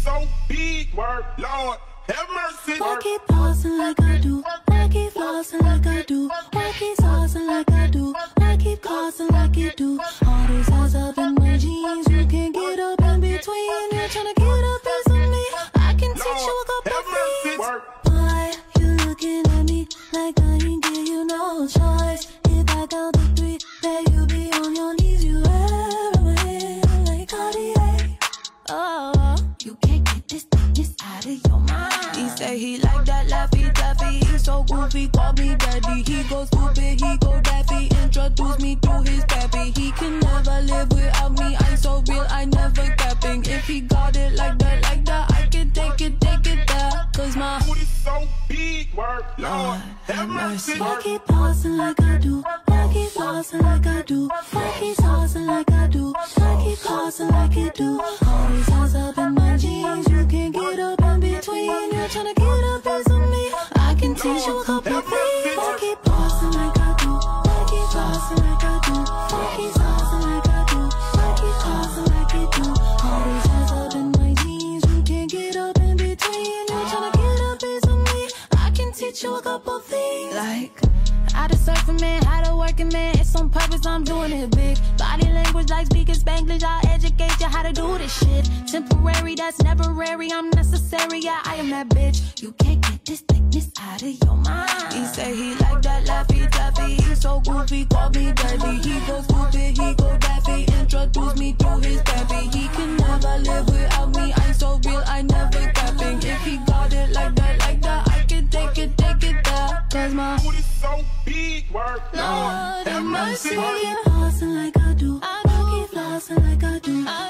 so big, word, Lord, have mercy. I keep flossing like I do. I keep flossing like I do. I keep saucing like I do. I keep causing like you do. All these eyes up in He like that laffy taffy. He so goofy, call me daddy. He go stupid, he go daffy. Introduce me to his pappy. He can never live without me. I'm so real, I never capping. If he got it like that, like that, I can take it, take it there. Cause my Booty so big, word, Lord, have mercy. I keep flossing like I do. I keep flossing like I do. I keep saucing like I do. I keep causing like you do. All these eyes up in You're trying to get a piece of me. I can teach you a couple things. I keep flossing like I do. I keep flossing like I do. I keep saucing like I do. I keep causing like you do. All these eyes up in my jeans. You can't get up in between. You're trying to get a piece of me. I can teach you a couple things. like. I the surfing man, how to working man. It's on purpose, I'm doing it big. Body language like speaking Spanglish. I'll this shit. Temporary, that's temporary. I'm necessary, yeah, I am that bitch. You can't get this thickness out of your mind. He say he like that laffy taffy. He so goofy, call me daddy. He go stupid, he go daffy. Introduce me to his pappy. He can never live without me. I'm so real, I never capping. If he got it like that, like that, I can take it, take it there. Cause my Booty so big, word, Lord, have mercy. I keep flossing like I do. I keep flossing like I do. I